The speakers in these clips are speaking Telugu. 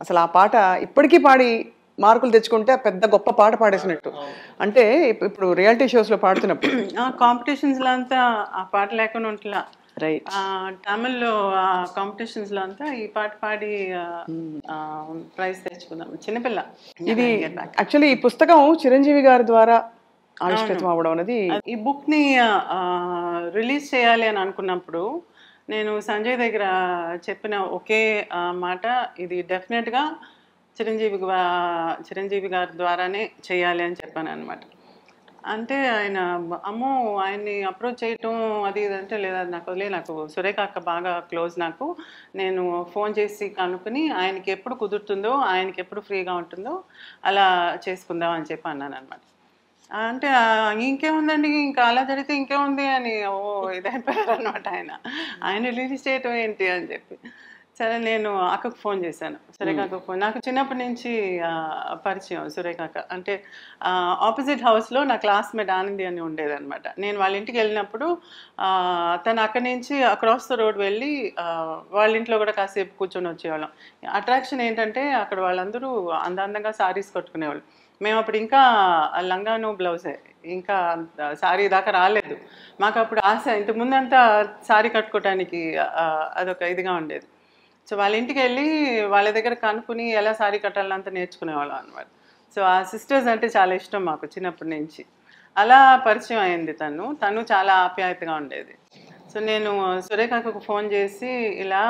అసలు ఆ పాట ఇప్పటికీ పాడి మార్కులు తెచ్చుకుంటే పెద్ద గొప్ప పాట పాడేసినట్టు. అంటే ఇప్- ఇప్పుడు రియాలిటీ షోస్లో పాడుతున్నప్పుడు. ఆ కాంపిటీషన్స్లో అంతా ఆ పాట లేకుండా ఉంటలా. రైట్. ఆ తమిళ్ళో ఆ కాంపిటీషన్స్లో అంతా ఈ పాట పాడి ప్రైజ్ తెచ్చుకున్నాం చిన్నపిల్ల. ఇది యాక్చువల్లీ ఈ పుస్తకం చిరంజీవి గారి ద్వారా ఆవిష్కృతం అవ్వడం అనేది ఈ బుక్ని రిలీజ్ చేయాలి అని అనుకున్నప్పుడు నేను సంజయ్ దగ్గర చెప్పిన ఒకే మాట. ఇది డెఫినెట్గా చిరంజీవి చిరంజీవి గారి ద్వారానే చేయాలి అని చెప్పాను అనమాట అంటే ఆయన అమ్మో ఆయన్ని అప్రోచ్ చేయటం అది ఇది అంటే లేదా నాకు వదిలే నాకు సురేఖ అక్క బాగా క్లోజ్ నాకు. నేను ఫోన్ చేసి కనుక్కుని ఆయనకి ఎప్పుడు కుదురుతుందో ఆయనకి ఎప్పుడు ఫ్రీగా ఉంటుందో అలా చేసుకుందాం అని చెప్పి అన్నాను అనమాట అంటే "ఆ, ఇంకేముందండి? ఇంకా అలా జరిగితే ఇంకేముంది అని ఓ ఇదైపోయారు అనమాట ఆయన. ఆయన రిలీజ్ చేయటం ఏంటి అని చెప్పి. సరే నేను అక్కకు ఫోన్ చేశాను. సురేఖకు ఫోన్. నాకు చిన్నప్పటి నుంచి పరిచయం సురేఖక. అంటే ఆపోజిట్ హౌస్లో నా క్లాస్మేట్ ఆనంది అని ఉండేదన్నమాట. నేను వాళ్ళ ఇంటికి వెళ్ళినప్పుడు తను అక్కడి నుంచి అక్రాస్ ద రోడ్ వెళ్ళి వాళ్ళ ఇంట్లో కూడా కాసేపు కూర్చొని వచ్చేవాళ్ళం. అట్రాక్షన్ ఏంటంటే అక్కడ వాళ్ళందరూ అందంగా సారీస్ కట్టుకునేవాళ్ళు. మేము అప్పుడు ఇంకా లంగాను బ్లౌజే. ఇంకా సారీ దాకా రాలేదు. మాకు అప్పుడు ఆశ ఇంత ముందంతా సారీ కట్టుకోవటానికి అదొక ఇదిగా ఉండేది. సో వాళ్ళ ఇంటికి వెళ్ళి వాళ్ళ దగ్గర కనుక్కుని ఎలా సారీ కట్టాలంత నేర్చుకునేవాళ్ళం అనమాట సో ఆ సిస్టర్స్ అంటే చాలా ఇష్టం మాకు చిన్నప్పటి నుంచి. అలా పరిచయం అయింది తను. తను చాలా ఆప్యాయతగా ఉండేది. సో నేను సురేఖకు ఫోన్ చేసి ఇలా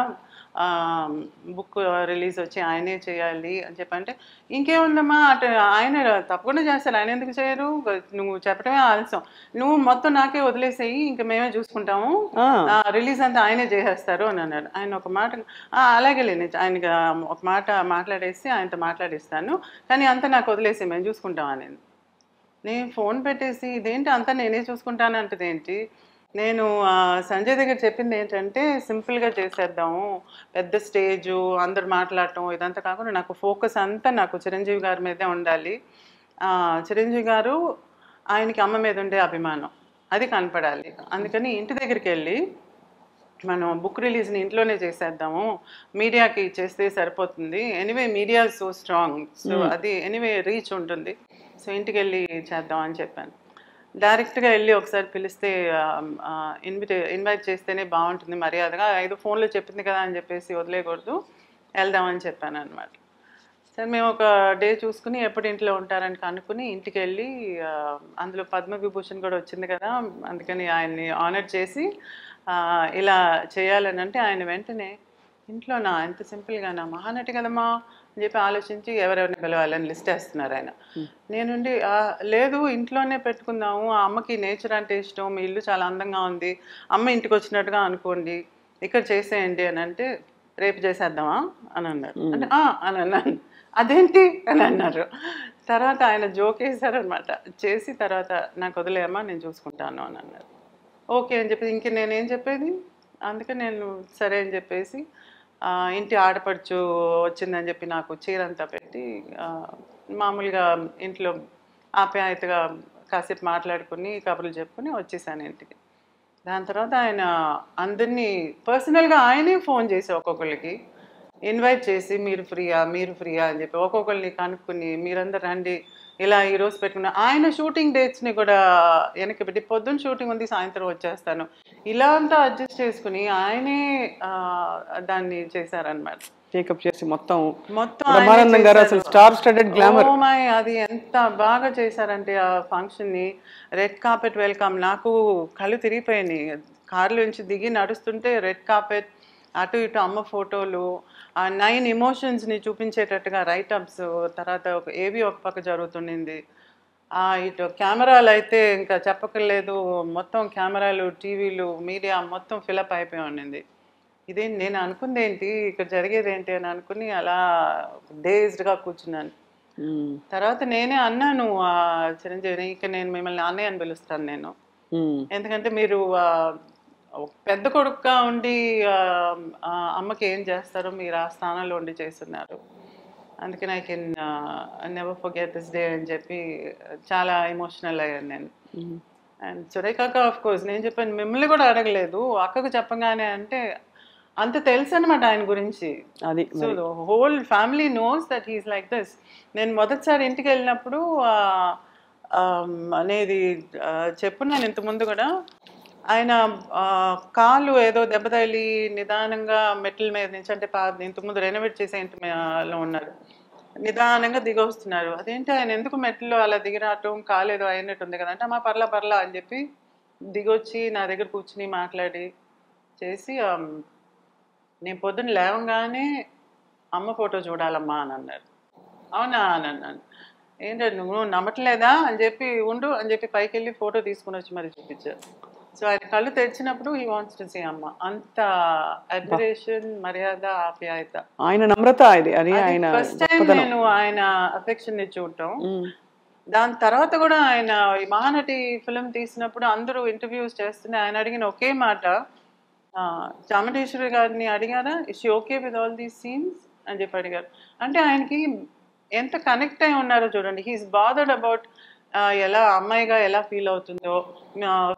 బుక్ రిలీజ్ వచ్చి ఆయనే చేయాలి అని చెప్పంటే ఇంకేముందమ్మా? అటు ఆయన తప్పకుండా చేస్తారు. ఆయన ఎందుకు చేయరు? నువ్వు చెప్పడమే ఆలస్యం. నువ్వు మొత్తం నాకే వదిలేసేయి ఇంకా మేమే చూసుకుంటాము. రిలీజ్ అంతా ఆయనే చేసేస్తారు అని అన్నాడు. ఆయన ఒక మాట "ఆ, అలాగే లేని ఆయనకి ఆ ఒక మాట మాట్లాడేసి ఆయనతో మాట్లాడిస్తాను. కానీ అంతా నాకు వదిలేసి మేము చూసుకుంటాం అనేది. నేను ఫోన్ పెట్టేసి ఇదేంటి అంతా నేనే చూసుకుంటాను అంటది ఏంటి? నేను సంజయ్ దగ్గర చెప్పింది ఏంటంటే సింపుల్గా చేసేద్దాము పెద్ద స్టేజు అందరు మాట్లాడటం ఇదంతా కాకుండా నాకు ఫోకస్ అంతా నాకు చిరంజీవి గారి మీదే ఉండాలి. ఆ, చిరంజీవి గారు ఆయనకి అమ్మ మీద ఉండే అభిమానం. అది కనపడాలి. అందుకని ఇంటి దగ్గరికి వెళ్ళి మనం బుక్ రిలీజ్ని ఇంట్లోనే చేసేద్దాము. మీడియాకి చేస్తే సరిపోతుంది. Anyway media so strong. So అది ఎనీవే రీచ్ ఉంటుంది. సో ఇంటికి వెళ్ళి చేద్దాం అని చెప్పాను. డైరెక్ట్గా వెళ్ళి ఒకసారి పిలిస్తే ఇన్విటే ఇన్వైట్ చేస్తేనే బాగుంటుంది మర్యాదగా. ఐదు ఫోన్లో చెప్పింది కదా అని చెప్పేసి వదిలేయకూడదు వెళ్దామని చెప్పాను అనమాట సరే మేము ఒక డే చూసుకుని ఎప్పుడు ఇంట్లో ఉంటారని కనుక్కుని ఇంటికి వెళ్ళి అందులో పద్మవిభూషణ్ కూడా వచ్చింది కదా అందుకని ఆయన్ని ఆనర్ చేసి ఇలా చేయాలని అంటే ఆయన వెంటనే ఇంట్లోనా? ఎంత సింపుల్గానా? మహానటి కదమ్మా! అని చెప్పి ఆలోచించి ఎవరెవరిని పిలవాలని లిస్ట్ వేస్తున్నారు ఆయన. నేనుండి "ఆ, లేదు ఇంట్లోనే పెట్టుకుందాము. ఆ అమ్మకి నేచర్ అంటే ఇష్టం. మీ ఇల్లు చాలా అందంగా ఉంది. అమ్మ ఇంటికి వచ్చినట్టుగా అనుకోండి. ఇక్కడ చేసేయండి అని అంటే రేపు చేసేద్దామా? అని అన్నారు. అంటే "ఆ" అని అన్నాను. అదేంటి? అని అన్నారు. తర్వాత ఆయన జోక్ వేశారనమాట చేసి తర్వాత నాకు వదిలేయమ్మా నేను చూసుకుంటాను అని అన్నారు. ఓకే అని చెప్పి ఇంక నేనేం చెప్పేది? అందుకే నేను సరే అని చెప్పేసి ఇంటి ఆడపడుచు వచ్చిందని చెప్పి నాకు చీరంతా పెట్టి మామూలుగా ఇంట్లో ఆప్యాయతగా కాసేపు మాట్లాడుకుని కబుర్లు చెప్పుకుని వచ్చేసాను ఇంటికి. దాని తర్వాత ఆయన అందరినీ పర్సనల్గా ఆయనే ఫోన్ చేసి ఒక్కొక్కరికి ఇన్వైట్ చేసి మీరు ఫ్రీయా మీరు ఫ్రీయా అని చెప్పి ఒక్కొక్కరిని కనుక్కుని మీరందరూ రండి ఇలా ఈరోజు రోజు పెట్టుకున్న ఆయన షూటింగ్ డేట్స్ని కూడా వెనక్కి పెట్టి పొద్దున్న షూటింగ్ ఉంది సాయంత్రం వచ్చేస్తాను. ఇలా అంతా అడ్జస్ట్ చేసుకుని ఆయనే దాన్ని చేశారనమాట టేకప్ చేసి మొత్తం మొత్తం బ్రహ్మానందం గారు అసలు స్టార్ స్టడెడ్ గ్లామర్ అది ఎంత బాగా చేశారంటే ఆ ఫంక్షన్ని రెడ్ కార్పెట్ వెల్కమ్ నాకు కళ్ళు తిరిగిపోయినాయి. కారులో నుంచి దిగి నడుస్తుంటే రెడ్ కార్పెట్ అటు ఇటు అమ్మ ఫోటోలు ఆ నైన్ని చూపించేటట్టుగా రైట్ అప్స్ తర్వాత ఏవి ఒక పక్క జరుగుతుండింది. ఇటు కెమెరాలు అయితే ఇంకా చెప్పక్కర్లేదు. మొత్తం కెమెరాలు టీవీలు మీడియా మొత్తం ఫిలప్ అయిపోయి ఉండింది. ఇదేంటి నేను అనుకుంది ఏంటి ఇక్కడ జరిగేది ఏంటి అని అనుకుని అలా డేజ్డ్గా కూర్చున్నాను. తర్వాత నేనే అన్నాను ఆ చిరంజీవిని ఇక నేను మిమ్మల్ని అన్నయ్య అని పిలుస్తాను నేను. ఎందుకంటే మీరు పెద్ద కొడుకుగా ఉండి అమ్మకి ఏం చేస్తారో మీరు ఆ స్థానంలో ఉండి చేస్తున్నారు. అందుకని I can never forget this day అని చెప్పి చాలా ఎమోషనల్ అయ్యాను నేను. అండ్ సురేఖ ఆఫ్ కోర్స్ నేను చెప్పాను మిమ్మల్ని కూడా అడగలేదు. అక్కకు చెప్పగానే అంటే అంత తెలుసు అనమాట ఆయన గురించి. అది so whole family knows that he's like this నేను మొదటిసారి ఇంటికి వెళ్ళినప్పుడు ఆమ్, అనేది ఆ, చెప్పున్నాను ఇంత ముందు కూడా ఆయన కాళ్ళు కాలు ఏదో దెబ్బ తగిలి నిదానంగా మెట్ల మీద నుంచి అంటే పా ఇంతకుముందు రెనోవేట్ చేసే ఇంటి లో ఉన్నారు. నిదానంగా దిగి వస్తున్నారు అదేంటి ఆయన ఎందుకు మెట్లు అలా దిగినట్టు కాలు ఏదో అయినట్టు ఉంది కదా అంటే అమ్మా పర్లా పర్లా అని చెప్పి దిగొచ్చి నా దగ్గర కూర్చుని మాట్లాడి చేసి నేను పొద్దున్న లేవగానే అమ్మ ఫోటో చూడాలమ్మా అని అన్నారు. అవునా అని అన్నాను. ఏంటంటే నువ్వు నమ్మట్లేదా అని చెప్పి ఉండు అని చెప్పి పైకి వెళ్ళి ఫోటో తీసుకుని వచ్చి మరి చూపించారు. సో ఆయన కళ్ళు తెరిచినప్పుడు ఈ వాంట్స్ టు సీ అమ్మ. అంత అడ్మిరేషన్ మర్యాద ఆప్యాయత. ఆయన నమ్రత ఇది. అది ఆయన ఫస్ట్ టైం నేను ఆయన అఫెక్షన్ని చూడటం దాని తర్వాత కూడా ఆయన ఈ మహానటి ఫిలిం తీసినప్పుడు అందరూ ఇంటర్వ్యూస్ చేస్తుంటే ఆయన అడిగిన ఒకే మాట ఆ, చాముండేశ్వరి గారిని అడిగారా? Is okay with all these scenes అని చెప్పి అడిగారు. అంటే ఆయనకి ఎంత కనెక్ట్ అయి ఉన్నారో చూడండి. హీస్ బాదర్డ్ అబౌట్ ఎలా అమ్మాయిగా ఎలా ఫీల్ అవుతుందో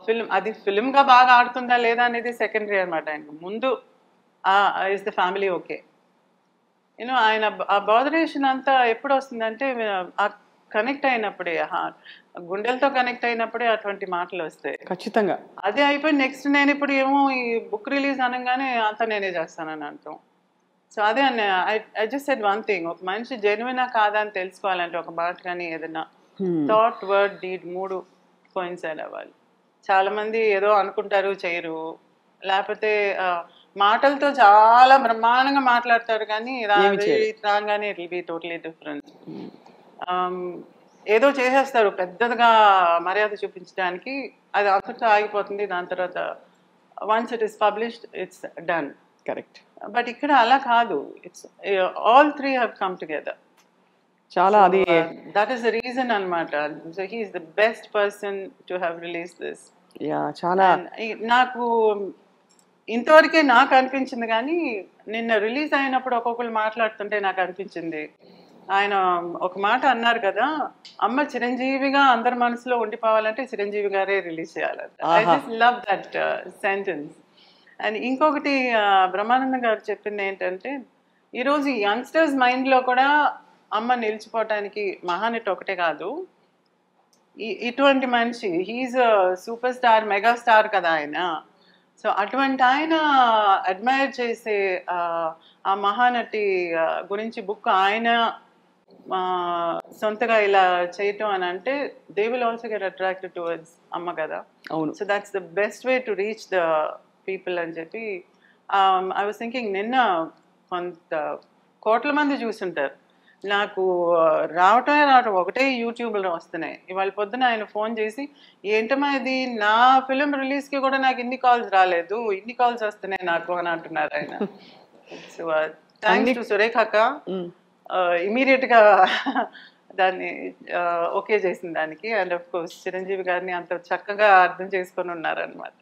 ఫిల్మ్ అది film గా బాగా ఆడుతుందా లేదా అనేది సెకండరీ అనమాట ఆయనకు. ముందు is the family okay you know ఆయన ఆ బాదరేషన్ అంతా ఎప్పుడు వస్తుందంటే ఆ కనెక్ట్ అయినప్పుడే గుండెలతో కనెక్ట్ అయినప్పుడే అటువంటి మాటలు వస్తాయి. ఖచ్చితంగా. అదే అయిపోయి నెక్స్ట్ నేను ఇప్పుడు ఏమో ఈ బుక్ రిలీజ్ అనగానే అంతా నేనే చేస్తానని అంటాం. సో అదే అన్న I just said one thing ఒక మనిషి జెన్యునా కాదా అని తెలుసుకోవాలంటే ఒక మాట కానీ ఏదైనా థాట్ వర్డ్ డీడ్ మూడు కోయిన్సైడ్ అవ్వాలి. చాలా మంది ఏదో అనుకుంటారు చేయరు. లేకపోతే మాటలతో చాలా బ్రహ్మాండంగా మాట్లాడతారు కానీ రాగానే ఇట్ బి టోటలీ డిఫరెంట్ ఏదో చేసేస్తారు పెద్దదిగా మర్యాద చూపించడానికి. అది అంతటితో ఆగిపోతుంది. దాని తర్వాత once it is published it's done correct but ఇక్కడ అలా కాదు. It's all three have come together చాలా అది దట్ ఈస్ ద రీజన్ అనమాట so he is the best person to have release this yeah చాలా నాకు ఇంతవరకే నాకు అనిపించింది కానీ నిన్న రిలీజ్ అయినప్పుడు ఒక్కొక్కరు మాట్లాడుతుంటే నాకు అనిపించింది. ఆయన ఒక మాట అన్నారు కదా అమ్మ చిరంజీవిగా అందరి మనసులో ఉండిపోవాలంటే చిరంజీవి గారే రిలీజ్ చేయాలంట I just love that sentence and ఇంకొకటి ఆ, బ్రహ్మానందం గారు చెప్పింది ఏంటంటే ఈరోజు యంగ్స్టర్స్ మైండ్లో కూడా అమ్మ నిలిచిపోవటానికి మహానటి ఒకటే కాదు. ఇటువంటి మనిషి he's super star mega star కదా ఆయన. సో అటువంటి ఆయన అడ్మైర్ చేసే ఆ, మహానటి గురించి బుక్ ఆయన సొంతగా ఇలా చేయటం అని అంటే they will also get attracted towards అమ్మ కదా. అవును. So that's the best way to reach the people అని చెప్పి ఐ వాస్ థింకింగ్ నిన్న కొంత కోట్ల మంది చూసుంటారు. నాకు రావటమే రావటం ఒకటే యూట్యూబ్లో వస్తున్నాయి. ఇవాళ పొద్దున ఆయన ఫోన్ చేసి ఏంటమ్మా ఇది? నా ఫిలిం రిలీజ్కి కూడా నాకు ఇన్ని కాల్స్ రాలేదు. ఇన్ని కాల్స్ వస్తున్నాయి నాకు అని అంటున్నారు ఆయన. సో థ్యాంక్స్ టు సురేఖ అక్క. ఇమీడియట్గా దాన్ని ఓకే చేసిన దానికి. అండ్ ఆఫ్ కోర్స్ చిరంజీవి గారిని అంత చక్కగా అర్థం చేసుకొని ఉన్నారనమాట